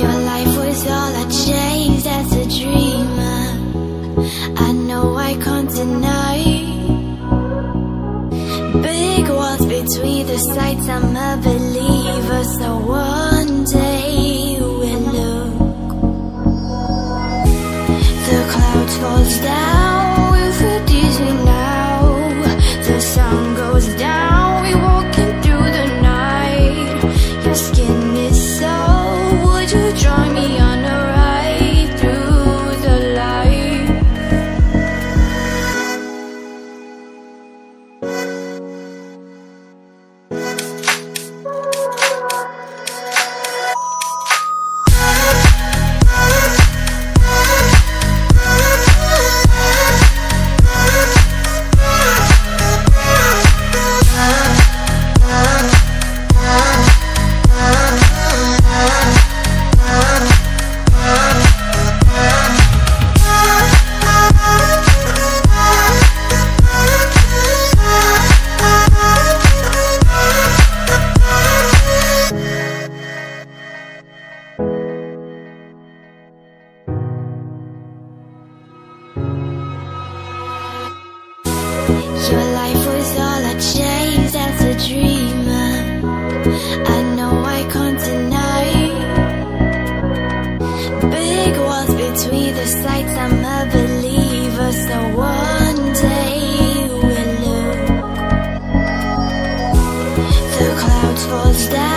Your life was all I chased as a dreamer. I know I can't deny. Big walls between the sides, I'm a believer. So one day we'll look. The clouds falls down, will freeze me now. The sun goes down. Your life was all I chased as a dreamer. I know I can't deny. Big walls between the I'm a believer. So one day we'll The clouds falls down.